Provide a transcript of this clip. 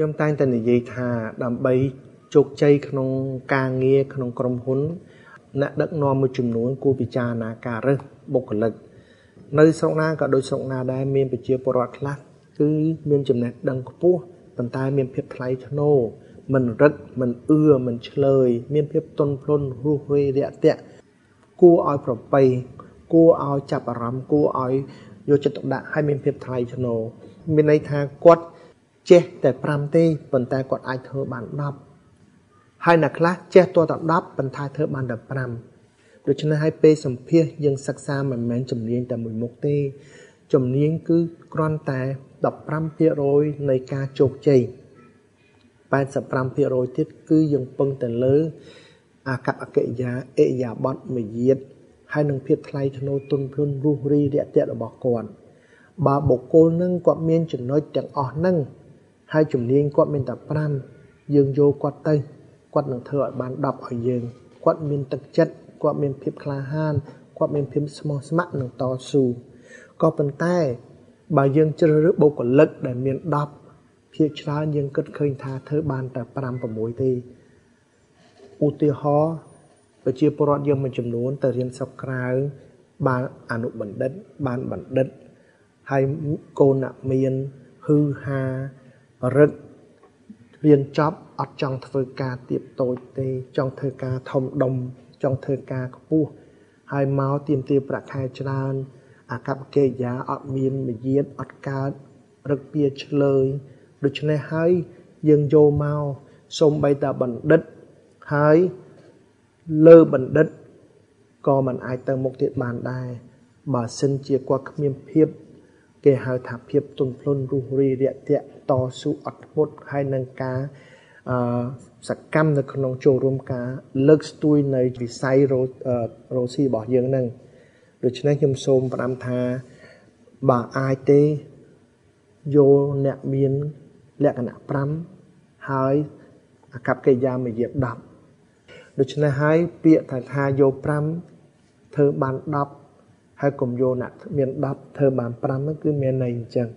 ខ្ញុំតែងតែនិយាយថាដើម្បីជោគជ័យក្នុងការងារក្នុងក្រុមហ៊ុនអ្នកដឹកនាំមួយចំនួនគួរពិចារណាការរើសបុគ្គលិកនៅស្រុកណាក៏ដូចស្រុកណាដែរមានប្រជាពលរដ្ឋខ្លះគឺមានចំណេះដឹងខ្ពស់ប៉ុន្តែមានភាពថ្លៃថ្នូរមិនរឹកមិនអឿមិនឆ្លើយ មានភាពទន់ភ្លន់រុះរាយរាក់ទាក់គួរឲ្យប្របីគួរឲ្យចាប់អារម្មណ៍គួរឲ្យយកចិត្តទុកដាក់ឲ្យមានភាពថ្លៃថ្នូរមានន័យថាគាត់ ចេះតែ5ទេប៉ុន្តែគាត់អាចធ្វើបាន10ហើយអ្នកខ្លះចេះទាល់តែ10ប៉ុន្តែធ្វើបានតែ5ដូច្នេះហើយពេលសម្ភាសយើងសិក្សាមិនមែនជំនាញតែមួយមុខទេ ជំនាញគឺគ្រាន់តែ15%នៃការជោគជ័យ85%ទៀតគឺយើងពឹងទៅលើអាកប្បកិរិយាអិយាបថមយាទហើយនឹងភាពថ្លៃថ្នូរទុនភ្លុនរុះរីរាក់ទាក់របស់គាត់បើបុគ្គលនឹងគាត់មានចំណុចទាំងអស់ហ្នឹង ហើយជំនាញគាត់មានតែ5យើងយកគាត់ទៅគាត់នឹងធ្វើឲ្យបាន10ឲ្យយើងគាត់មានទឹកចិត្តគាត់មានភាពក្លាហានគាត់មានភាពស្មោះស្ម័គ្រនឹងតស៊ូក៏ប៉ុន្តែបើយើងជ្រើសរើសបុគ្គលិកដែលមាន10ភាគច្រើនយើងគិតឃើញថាធ្វើបានតែ5 6ទេឧទាហរណ៍ប្រជាពលរដ្ឋយើងមួយចំនួនទៅរៀនស្រុកក្រៅបានអនុបណ្ឌិតបានបណ្ឌិតហើយកូនអ្នកមានហឺហា រឹករៀនចប់អត់ចង់ធ្វើការទៀបតូចទេ ចង់ធ្វើការធំដុំចង់ធ្វើការខ្ពស់ហើយមកទៀមទាប្រាក់ខែច្រើនអាកប្បកិរិយាអត់មានមយាទអត់កើតរឹកពៀឆ្លើយដូច្នេះហើយយើងយកមកសូមបីតាបណ្ឌិតហើយលើបណ្ឌិតក៏មិនអាចទៅមុខទៀតបានដែរបើសិនជាគាត់គ្មានភាព គេហៅថាភាពទន់ភ្លន់រុះរាយរាក់ទាក់តស៊ូអត់ធ្មត់ហើយនឹងការអឺសកម្មនៅក្នុងចូលរួមការលើកស្ទួយនៅវិស័យរស់ស៊ីរបស់យើងនឹងដូច្នេះខ្ញុំសូមផ្ដាំថាបើអាចទេយកអ្នកមានលក្ខណៈ5ហើយអកប្បកិរិយាមួយយា10ដូច្នេះហើយពាក្យថាថាយក5ធ្វើបាន10 ហើយកុំយកអ្នកមាន10ធ្វើបាន5ហ្នឹងគឺមានន័យអញ្ចឹង